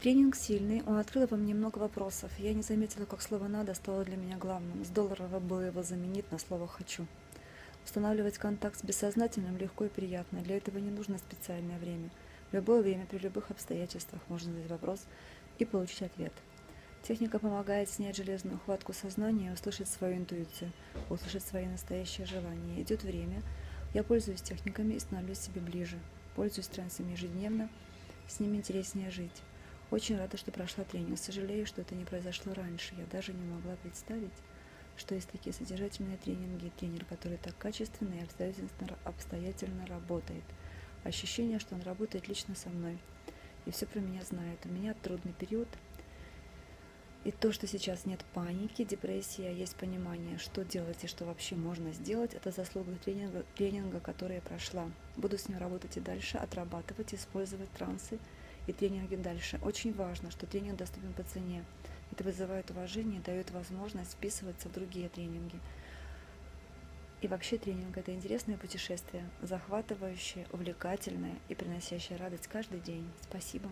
Тренинг сильный, он открыл во мне много вопросов. Я не заметила, как слово «надо» стало для меня главным. С доллара было его заменить на слово «хочу». Устанавливать контакт с бессознательным легко и приятно. Для этого не нужно специальное время. В любое время, при любых обстоятельствах можно задать вопрос и получить ответ. Техника помогает снять железную хватку сознания и услышать свою интуицию, услышать свои настоящие желания. Идет время, я пользуюсь техниками и становлюсь себе ближе. Пользуюсь трансами ежедневно, с ними интереснее жить. Очень рада, что прошла тренинг. Сожалею, что это не произошло раньше. Я даже не могла представить, что есть такие содержательные тренинги тренер, который так качественно и обстоятельно, обстоятельно работает. Ощущение, что он работает лично со мной и все про меня знает. У меня трудный период, и то, что сейчас нет паники, депрессии, а есть понимание, что делать и что вообще можно сделать, это заслуга тренинга, тренинга, который я прошла. Буду с ним работать и дальше, отрабатывать, использовать трансы и тренинги дальше. Очень важно, что тренинг доступен по цене. Это вызывает уважение, дает возможность вписываться в другие тренинги. И вообще тренинг – это интересное путешествие, захватывающее, увлекательное и приносящее радость каждый день. Спасибо.